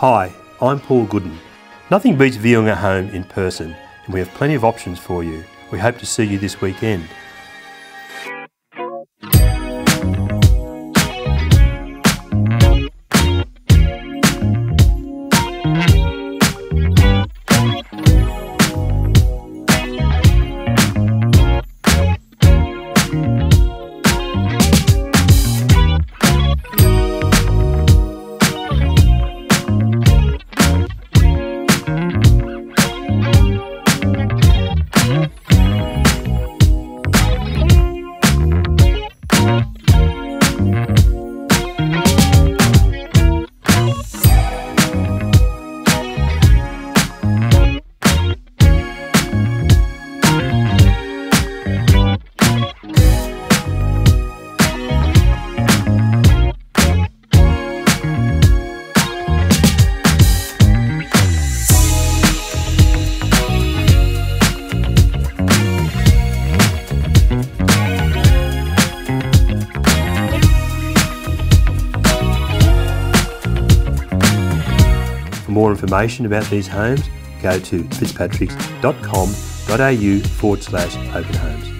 Hi, I'm Paul Gooden. Nothing beats viewing a home in person, and we have plenty of options for you. We hope to see you this weekend. For more information about these homes, go to fitzpatricks.com.au forward slash open homes.